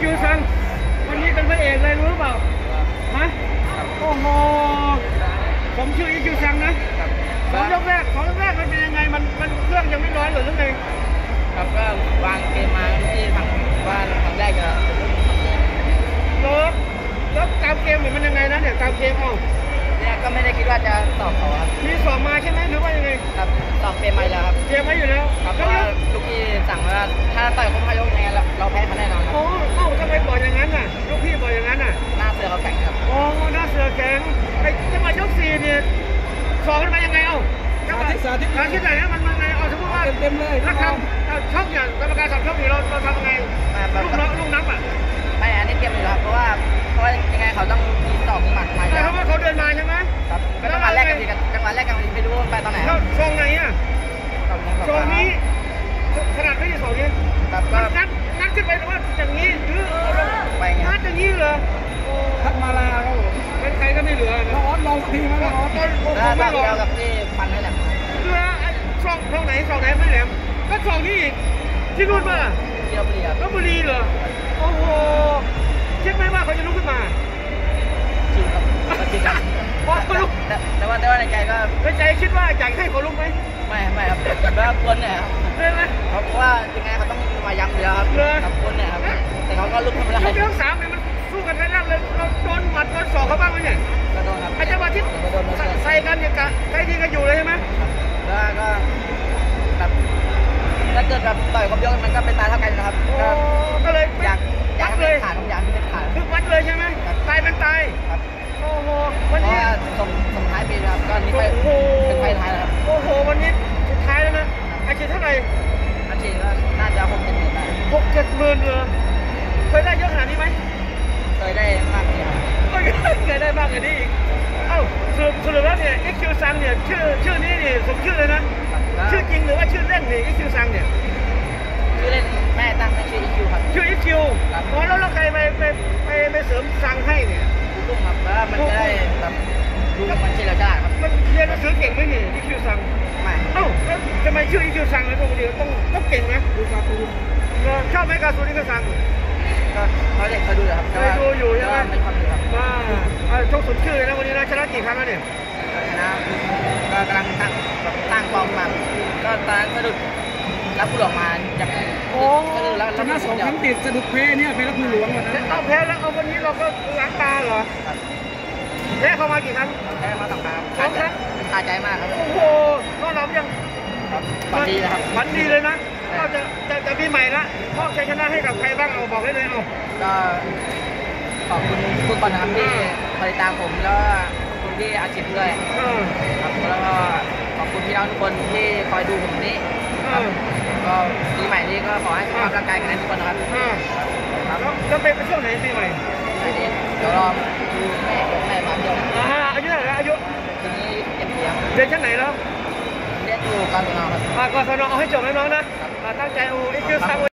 คิวซังวันนี้เป็นพระเอกเลยรู้หรือเปล่าฮะโอ้โหผมชื่ออีคิวซังนะสองยกแรกสองยกแรกมันเป็นยังไงมันมันเครื่องยังไม่ร้อนหรือยังไงครับก็วางเกมมาที่ทางว่าทางแรกจะแล้วแล้วตามเกมมันยังไงนะเนี่ยตามเกมเอ้าเนี่ยก็ไม่ได้คิดว่าจะตอบเขาครับมีสอบมาใช่ไหมหรือว่ายังไงครับตอบเกมไปแล้วครับเกมไว้อยู่แล้วครับ เพแล้วราะว่าลูกพี่สั่งว่าถ้าต่อยครบห้ายกยังไงเราเราแพ้เขาแน่นอนครับโอ้เอ้าทำไมบอกอย่างนั้นน่ะลูกพี่บอกอย่างนั้นน่ะหน้าเสือเขาแข็งครับโอ้หน้าเสือแข็งไอ้จังหวะยกสี่เนี่ยสองขึ้นมายังไงเอ้าจังหวะสาธิตสาธิตไหนนะมันมันไงเอาสมมติว่าเต็มๆเลยถ้าทำถ้าช่องอย่างกรรมการสั่งช่องนี้เราเราทำยังไงลูกน้องลูกน้ำอะไม่อันนี้เกมอยู่ครับเพราะว่าเพราะว่ายังไงเขาต้องมีตอบมีหมัดมาใช่แล้วเพราะว่าเขาเดินมาใช่ไหมครับก็จังหวะแรกกันดีกันจังหวะแรกกันดีไม่รู้ว่าไปตอนไหนคแล้รัวบช่องไหนอะตอนนี้ช่องนี้ ขึ้นไปหรือว่าอย่างนี้หรือเอาลงไปไงงัดอย่างนี้เหรอโอ้ทัดมาลาครับผมเป็นใครก็ไม่เหลือน้นะองออสลองสักทีไหมน้องออสก็คงแล้วไม่ตามรอเดียวกับที่พันนั่นแหละเหลือไอ้ช่องช่องไหนช่องไหนไม่แหลมก็ช่องนี้อีกที่นู่นป่ะเที่ยวเปลี่ยนลบบุรีเหรอโอ้โหคิดไหมว่าเขาจะลุกขึ้นมาชิงครับก็ชิงครับเพราะเขาลุกแต่แต่ว่าแต่ว่าในใจก็ในใจคิดว่าอยากให้เขาลุกไหมไม่ไม่ครับแล้วคนเนี่ยครับ ได้ไหมเพราะว่ายังไงเขาต้องมาย้ำอยู่แล้วครับเลยกับคนเนี่ยครับแต่เขาก็ลุกทำอะไรยกที่ทั้งสามเนี่ยมันสู้กันไม่ได้เลยเราโดนหมัดโดนศอกเขาบ้างไหมเนี่ยก็โดนครับไอ้จังหวะที่ก็โดนมาเสใส่กันเนี่ยกะใครดีกันอยู่เลยใช่ไหมแล้วก็แบบถ้าเกิดแบบต่อยกับยกมันก็เป็นตายเท่ากันนะครับโอ้ก็ก็เลยอยากอยากวัดให้เลยเป็นขาดต้องอยากให้เป็นขาดคือวัดเลยใช่ไหมครับตายเป็นตายครับโอ้โหเพวันราะนี้ว่าส่งส่งท้ายปีนะครับก็นี่ไปโอ้โหเป็นไปท้ายแล้วครับโอ้โหวันนี้ อาชีพเท่าไหร่อาชีพก็น่าจะหกเจ็ดหมื่นได้หกเจ็ดหมื่นเลยเคยได้เยอะขนาดนี้ไหมเคยได้มากกว่านี้ครับก็เคยได้มากกว่านี้อีกเอ้าสรุปสรุปแล้วเนี่ย XQ ซังเนี่ยชื่อชื่อนี้นี่สมชื่อเลยนะแล้วชื่อจริงหรือว่าชื่อเล่นนี่ XQ ซังเนี่ยชื่อเล่นแม่ตั้งเป็นชื่อ EQ ครับชื่อ XQ ครับอ๋อแล้วเราใครไปไปไปไปเสริมซังให้เนี่ยลูกครับแล้วมันจะได้แบบดูมันชื่อเราได้ครับมันเรียนหนังสือเก่งไหมนี่ เดียวต้องต้องเก่งนะดูการ์ตูนชอบไหมการ์ตูน XQ ซังเขาเด็กเขาดูครับแต่ว่าเคยดูอยู่ใช่ไหมก็เป็นความดูครับว่าอ่าชกสมชื่อเลยนะวันนี้นะชนะกี่ครั้งแล้วเนี่ยชนะก็กำลังตั้งตั้งฟอร์มาก็ตอนสะดุดรับผู้หลวงมาจากโอ้ชนะสองครั้งติดสะดุดเพเนี่ยไปรับมือหลวงวันนั้นเอาแพ้แล้วเอาวันนี้เราก็ล้างตาเหรอครับแพ้เข้ามากี่ครั้งแพ้มาสองครั้งสองครั้งขาดใจมากครับโอ้โหก็เรายัง ฝันดีนะครับฝันดีเลยนะก็จะจะจะปีใหม่ละมอบชัยชนะให้กับใครบ้างเอาบอกได้เลยเอาก็ขอบคุณทุกคนนะครับที่คอยติดตามผมแล้วก็ขอบคุณที่อาชีพด้วยเออครับแล้วก็ขอบคุณพี่น้องทุกคนที่คอยดูผมนี้เอครับอก็ปีใหม่นี้ก็ขอให้สุขภาพร่างกายแข็งแรงทุกคนนะครับเออครับแล้วจะไปเป็นช่วงไหนปีใหม่อันนี้เดี๋ยวรอดูแม่แม่มาเดียวนะอ่าอายุเท่าไหร่แล้วอายุทีนี้เจ็บเสียงเรียนชั้นไหนแล้วเรียน อยู่การเมืองครับอ่ากศนเอาให้จบนะน้องนะตั้งใจอูอีกคิวซัง